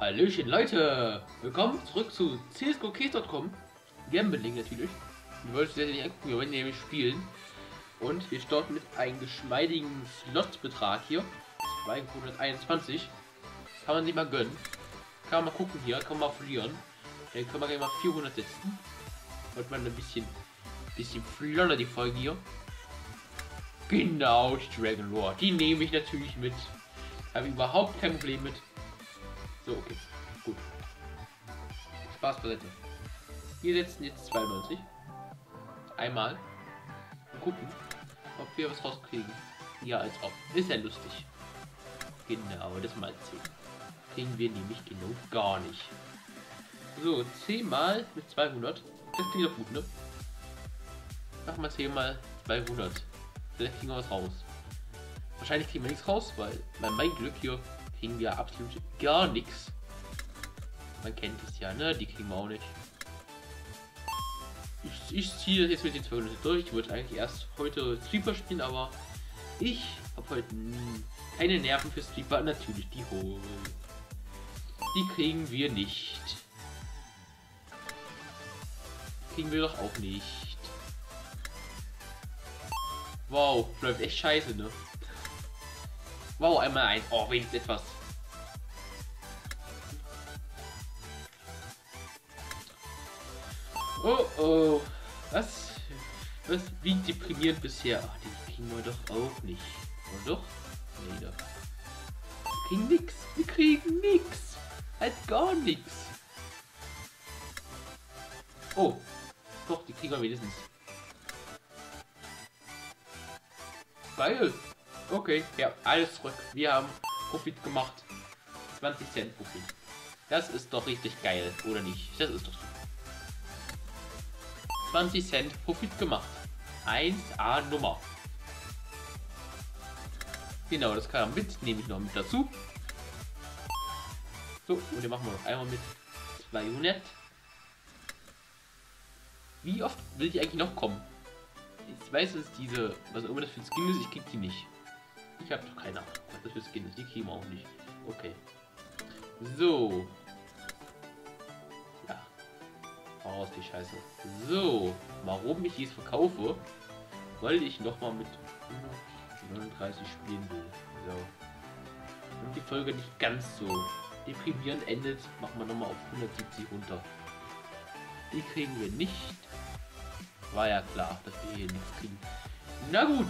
Hallöchen Leute, willkommen zurück zu csgokcase.com, Gambling natürlich. Wir wollten ja nicht angucken, wir wollen nämlich spielen. Und wir starten mit einem geschmeidigen Slotbetrag hier, 221. Kann man sich mal gönnen. Kann man mal gucken hier, kann man mal verlieren. Dann können wir gleich mal 400 setzen. Wollte man ein bisschen, bisschen flotter die Folge hier. Genau, Dragon Lore. Die nehme ich natürlich mit. Habe überhaupt kein Problem mit. So, okay. Gut. Spaß beiseite. Wir setzen jetzt 92. Einmal. Und gucken, ob wir was rauskriegen. Ja, als ob. Ist ja lustig. Genau, das mal 10. Kriegen wir nämlich genau gar nicht. So, 10 mal mit 200. Das klingt doch gut, ne? Mach mal 10 mal 200. Vielleicht kriegen wir was raus. Wahrscheinlich kriegen wir nichts raus, weil meinem Glück hier kriegen wir absolut gar nichts. Man kennt es ja, ne? Die kriegen wir auch nicht. Ich, ich ziehe jetzt mit den 200 durch. Ich wollte eigentlich erst heute Sleeper spielen, aber ich habe heute keine Nerven für Sleeper. Natürlich die holen. Die kriegen wir nicht. Kriegen wir doch auch nicht. Wow, läuft echt scheiße, ne? Wow, einmal ein. Oh, wenigstens etwas. Oh, oh. Was? Was? Wie deprimierend bisher. Ach, die kriegen wir doch auch nicht. Oder doch? Nee, doch. Wir kriegen nix. Wir kriegen nix. Halt gar nix. Oh. Doch, die kriegen wir wenigstens. Geil. Okay, ja, alles zurück. Wir haben Profit gemacht. 20 Cent Profit. Das ist doch richtig geil, oder nicht? Das ist doch super. 20 Cent Profit gemacht. 1A Nummer. Genau, das kann er mit, nehme ich noch mit dazu. So, und den machen wir noch einmal mit 200. Wie oft will ich eigentlich noch kommen? Ich weiß, dass diese, was immer das für ein Skin ist, ich krieg die nicht. Ich habe doch keine Ahnung, was das für Skin ist. Die kriegen auch nicht. Okay. So. Ja. Raus die Scheiße. So. Warum ich dies verkaufe? Weil ich nochmal mit 39 spielen will. So. Und die Folge nicht ganz so deprimierend endet, machen wir nochmal auf 170 runter. Die kriegen wir nicht. War ja klar, dass wir hier nichts kriegen. Na gut,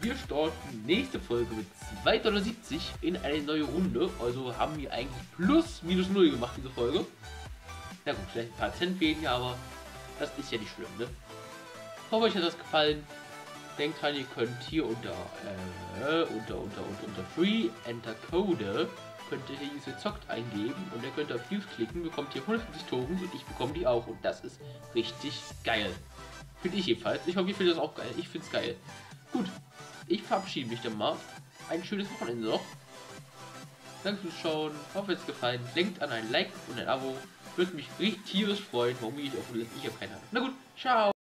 wir starten nächste Folge mit 2,70 in eine neue Runde. Also haben wir eigentlich plus minus null gemacht, diese Folge. Na gut, vielleicht ein paar Cent weniger, aber das ist ja nicht schlimm, ne? Hoffe, euch hat das gefallen. Denkt dran, ihr könnt hier unter, äh, unter, unter, unter, unter Free Enter Code könnt ihr diese Zockt eingeben und ihr könnt auf News klicken, bekommt ihr 150 Tokens und ich bekomme die auch und das ist richtig geil. Finde ich jedenfalls. Ich hoffe, ihr findet das auch geil. Ich finde es geil. Gut, ich verabschiede mich dann mal. Ein schönes Wochenende noch. Danke fürs Schauen. Hoffe, es gefallen. Denkt an ein Like und ein Abo. Würde mich richtig tierisch freuen. Warum ich auch Ich habe keine Ahnung. Na gut, ciao.